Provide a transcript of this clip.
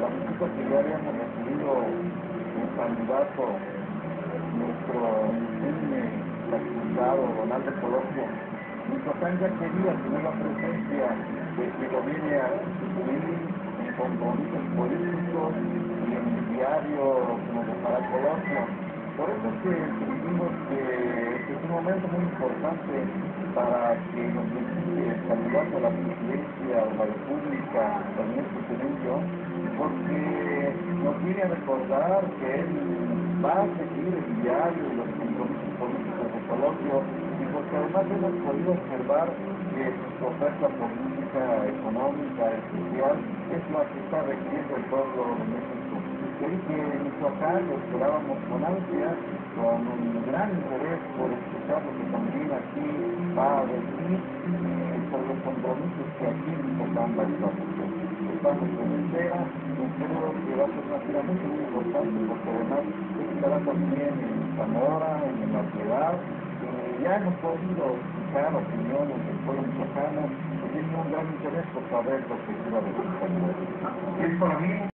la visita que ya habíamos recibido un candidato, nuestro insigne sacrificado Donaldo Colosio, Michoacán ya quería tener la presencia de que lo viene a sustituir en compromisos políticos y en el diario como para Colosio. Por eso es que creímos que este es un momento muy importante para que nos visite el candidato a la presidencia de la República, porque nos viene a recordar que él va a seguir el diario y los compromisos políticos de Colosio y porque además hemos podido observar que su oferta política, económica social es la que está requiriendo el pueblo de México. Creí que en Michoacán lo esperábamos con ansia, con un gran interés por escuchar lo que también aquí va a decir eh, sobre los compromisos que aquí en Michoacán va a establecer. Estamos en espera, creo que va a ser una gira muy, importante porque además estará también en Zamora, en la ciudad, ya hemos podido escuchar opiniones del pueblo michoacano, que tienen un gran interés por saber lo que iba a decir.